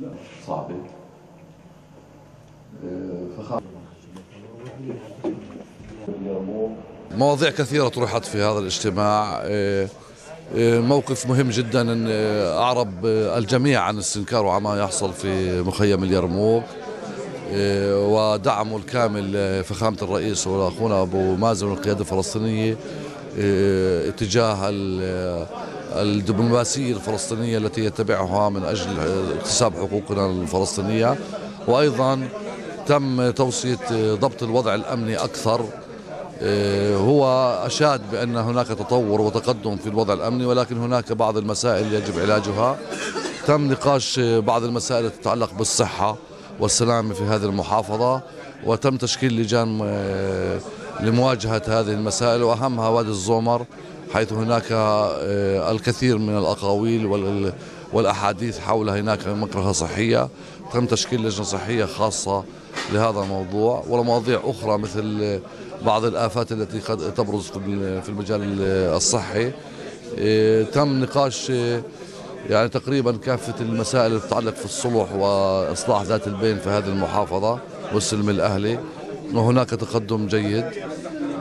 لا. صعبة فخامة مواضيع كثيرة طرحت في هذا الاجتماع. آه، آه، موقف مهم جدا أن آه، أعرب الجميع عن استنكاره عما يحصل في مخيم اليرموك. ودعمه الكامل فخامة الرئيس واخونا أبو مازن والقيادة الفلسطينية اتجاه الدبلوماسية الفلسطينية التي يتبعها من أجل اكتساب حقوقنا الفلسطينية وأيضا تم توصية ضبط الوضع الأمني أكثر هو أشاد بأن هناك تطور وتقدم في الوضع الأمني ولكن هناك بعض المسائل يجب علاجها. تم نقاش بعض المسائل تتعلق بالصحة والسلامة في هذه المحافظة وتم تشكيل لجان لمواجهة هذه المسائل وأهمها وادي الزومر حيث هناك آه، الكثير من الأقاويل والأحاديث حول هناك مكرهة صحية تم تشكيل لجنة صحية خاصة لهذا الموضوع ومواضيع أخرى مثل بعض الآفات التي قد تبرز في المجال الصحي. آه، تم نقاش آه، يعني تقريبا كافة المسائل اللي تتعلق في الصلح وإصلاح ذات البين في هذه المحافظة والسلم الأهلي. وهناك تقدم جيد.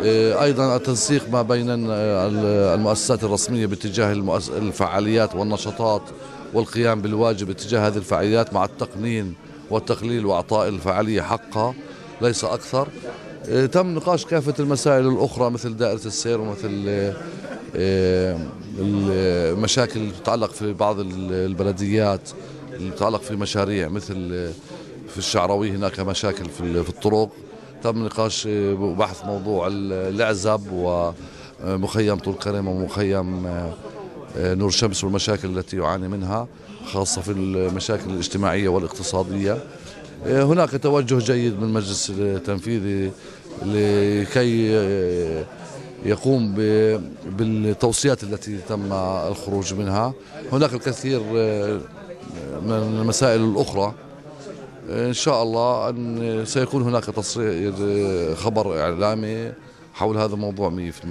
أيضا التنسيق ما بين المؤسسات الرسمية باتجاه الفعاليات والنشاطات والقيام بالواجب اتجاه هذه الفعاليات مع التقنين والتقليل وأعطاء الفعالية حقها ليس أكثر. إيه، تم نقاش كافة المسائل الأخرى مثل دائرة السير ومثل إيه، المشاكل اللي تتعلق في بعض البلديات اللي تتعلق في مشاريع مثل في الشعراوي هناك مشاكل في الطرق. تم نقاش وبحث موضوع العزب ومخيم طول كرم ومخيم آه، نور شمس والمشاكل التي يعاني منها خاصة في المشاكل الاجتماعية والاقتصادية. آه، هناك توجه جيد من المجلس التنفيذي لكي آه، يقوم بالتوصيات التي تم الخروج منها. هناك الكثير من المسائل الأخرى إن شاء الله أن سيكون هناك تصريح خبر إعلامي حول هذا الموضوع 100%